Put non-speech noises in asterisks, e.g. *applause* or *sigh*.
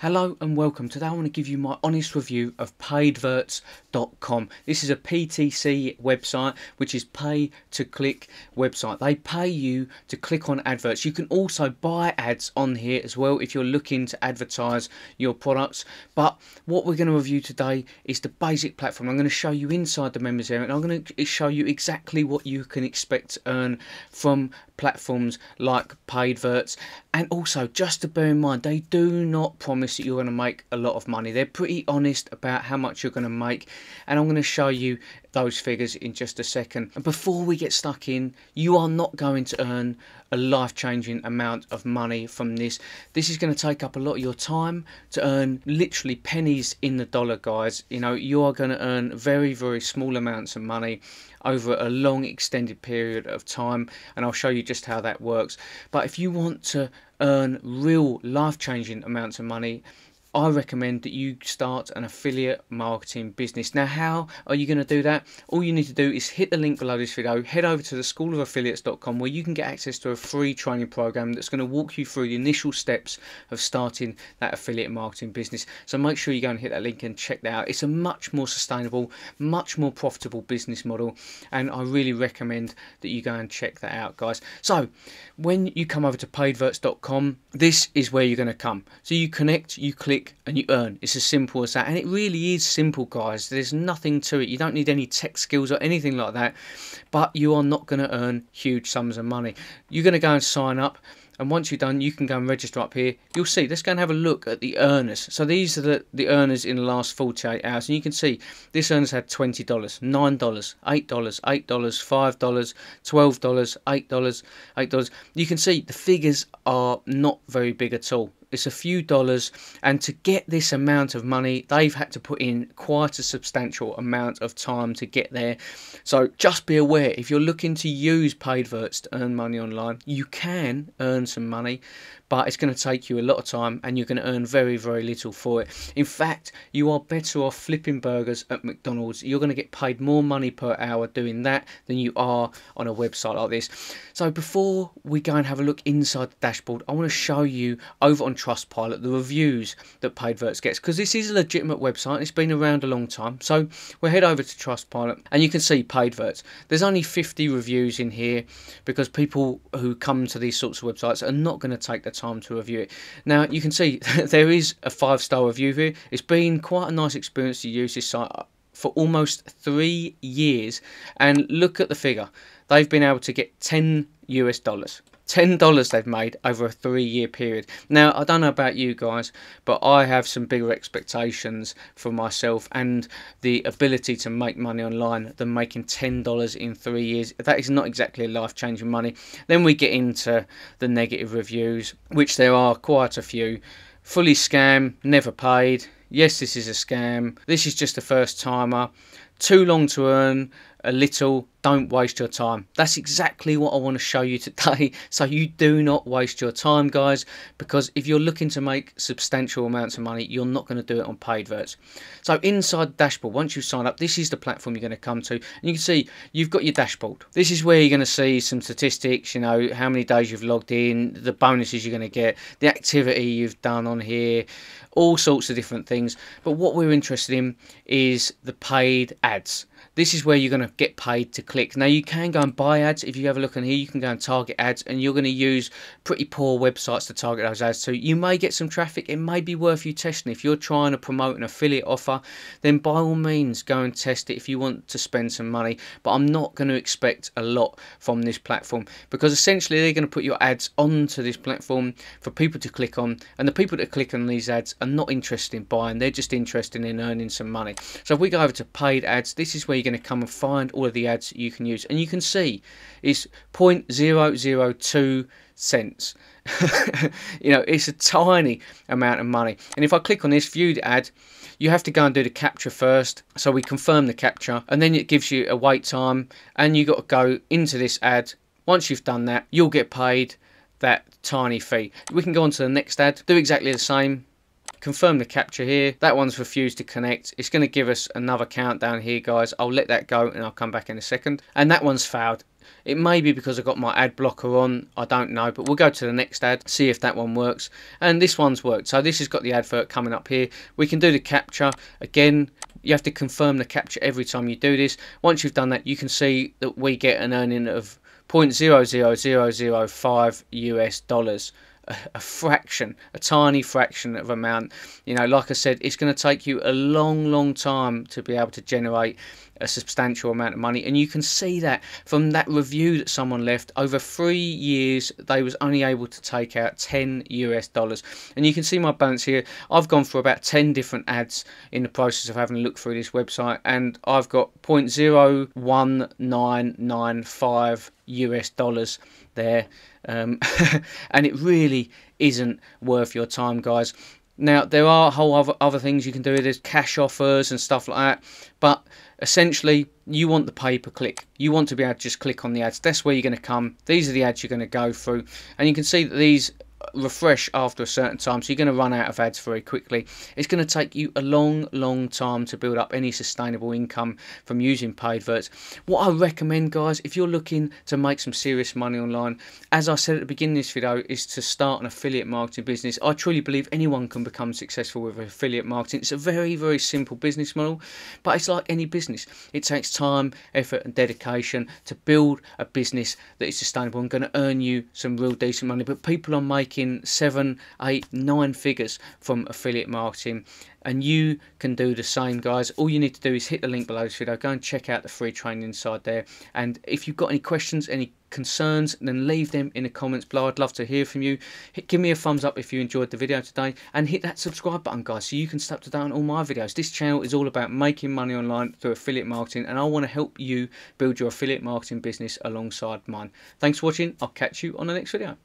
Hello and welcome. Today I want to give you my honest review of paidverts.com. This is a PTC website which is pay to click website. They pay you to click on adverts. You can also buy ads on here as well if you're looking to advertise your products. But what we're going to review today is the basic platform. I'm going to show you inside the members area and I'm going to show you exactly what you can expect to earn from platforms like paidverts and also just to bear in mind they do not promise that you're going to make a lot of money. They're pretty honest about how much you're going to make and i'm going to show you those figures in just a second. And before we get stuck in you are not going to earn a life-changing amount of money from this. This is going to take up a lot of your time to earn literally pennies in the dollar guys. You know you are going to earn very very small amounts of money over a long extended period of time and I'll show you just how that works. But if you want to earn real life-changing amounts of money I recommend that you start an affiliate marketing business. Now, how are you going to do that? All you need to do is hit the link below this video, head over to the schoolofaffiliates.com where you can get access to a free training program that's going to walk you through the initial steps of starting that affiliate marketing business. So make sure you go and hit that link and check that out. It's a much more sustainable, much more profitable business model, and I really recommend that you go and check that out, guys. So, when you come over to paidverts.com, this is where you're going to come. So you connect, you click click and you earn. It's as simple as that. And it really is simple, guys. There's nothing to it. You don't need any tech skills or anything like that. But you are not going to earn huge sums of money. You're going to go and sign up and once you're done you can go and register up here you'll see let's go and have a look at the earners so these are the, the earners in the last 48 hours and you can see this earner's had $20 $9 $8 $8 $5 $12 $8 $8 you can see the figures are not very big at all it's a few dollars and to get this amount of money they've had to put in quite a substantial amount of time to get there. So just be aware if you're looking to use paidverts to earn money online you can earn some money but it's going to take you a lot of time and you're going to earn very very little for it. In fact you are better off flipping burgers at mcdonald's. You're going to get paid more money per hour doing that than you are on a website like this. So before we go and have a look inside the dashboard i want to show you over on trustpilot the reviews that paidverts gets because this is a legitimate website it's been around a long time so we'll head over to trustpilot and you can see paidverts there's only 50 reviews in here because people who come to these sorts of websites are not going to take the time to review it. Now you can see *laughs* there is a five star review here. It's been quite a nice experience to use this site uh, for almost three years and look at the figure. They've been able to get 10 US dollars. $10 they've made over a three year period. Now, I don't know about you guys, but I have some bigger expectations for myself and the ability to make money online than making $10 in three years. That is not exactly a life changing money. Then we get into the negative reviews, which there are quite a few. Fully scam, never paid. Yes, this is a scam. This is just a first timer. Too long to earn, a little don't waste your time. That's exactly what I want to show you today. *laughs* So you do not waste your time, guys, because if you're looking to make substantial amounts of money, you're not going to do it on paid paidverts. So inside dashboard, once you sign up, this is the platform you're going to come to. And you can see you've got your dashboard. This is where you're going to see some statistics, you know, how many days you've logged in, the bonuses you're going to get, the activity you've done on here, all sorts of different things. But what we're interested in is the paid ads. This is where you're going to get paid to click. Now you can go and buy ads. If you have a look in here, you can go and target ads and you're going to use pretty poor websites to target those ads. So you may get some traffic. It may be worth you testing. If you're trying to promote an affiliate offer, then by all means go and test it if you want to spend some money. But I'm not going to expect a lot from this platform because essentially they're going to put your ads onto this platform for people to click on. And the people that click on these ads are not interested in buying. They're just interested in earning some money. So if we go over to paid ads, this is where you're going to come and find all of the ads you can use. And you can see it's 0.002 cents. *laughs* you know, it's a tiny amount of money. And if I click on this viewed ad, you have to go and do the captcha first. So we confirm the captcha and then it gives you a wait time and you got to go into this ad. Once you've done that, you'll get paid that tiny fee. We can go on to the next ad, do exactly the same, confirm the captcha here that one's refused to connect it's going to give us another countdown here guys i'll let that go and i'll come back in a second and that one's failed it may be because I've got my ad blocker on, I don't know, but we'll go to the next ad, see if that one works. And this one's worked. So this has got the advert coming up here. We can do the captcha. Again, you have to confirm the captcha every time you do this. Once you've done that, you can see that we get an earning of 0.00005 US dollars a fraction, a tiny fraction of amount. You know, like I said, it's going to take you a long, long time to be able to generate a substantial amount of money. And you can see that from that review that someone left over three years they was only able to take out 10 US dollars. And you can see my balance here. I've gone through about 10 different ads in the process of having a look through this website and I've got 0.01995 US dollars there. Um, *laughs* and it really isn't worth your time guys now there are whole other, other things you can do. There's cash offers and stuff like that. But essentially you want the pay per click you want to be able to just click on the ads. That's where you're going to come. These are the ads you're going to go through. And you can see that these refresh after a certain time so you're going to run out of ads very quickly. It's going to take you a long long time to build up any sustainable income from using paidverts. What i recommend guys if you're looking to make some serious money online as i said at the beginning of this video is to start an affiliate marketing business. I truly believe anyone can become successful with affiliate marketing. It's a very very simple business model but it's like any business. It takes time effort and dedication to build a business that is sustainable and going to earn you some real decent money. But people are making making seven, eight, nine figures from affiliate marketing. And you can do the same guys. All you need to do is hit the link below this video. Go and check out the free training inside there. And if you've got any questions any concerns then leave them in the comments below. I'd love to hear from you. Hit, give me a thumbs up if you enjoyed the video today. And hit that subscribe button guys so you can stay up to date on all my videos. This channel is all about making money online through affiliate marketing and i want to help you build your affiliate marketing business alongside mine. Thanks for watching. I'll catch you on the next video